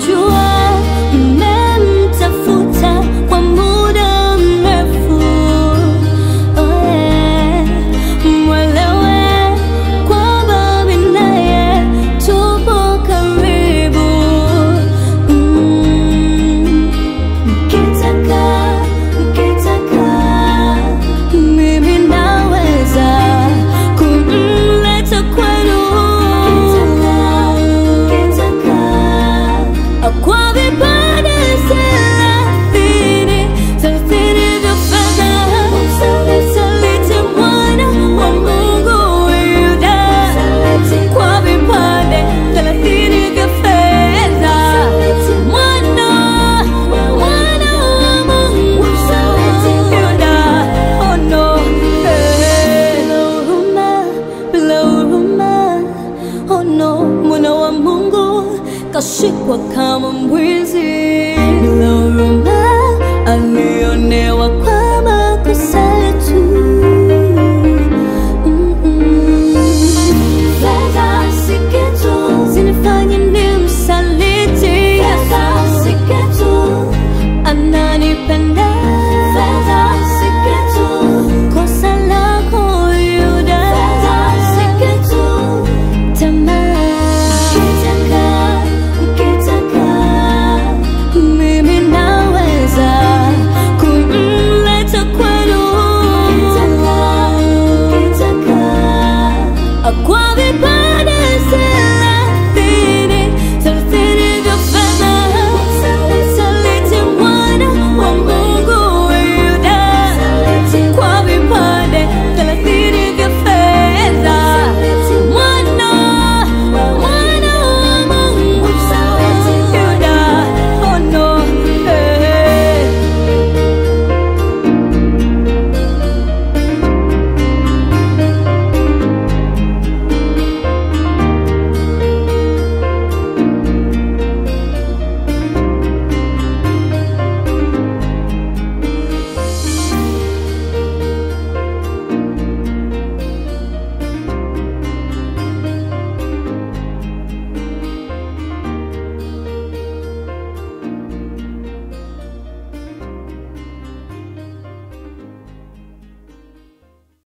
주어 a ship wa kama mwizi Nilo rumba, alionewa kwa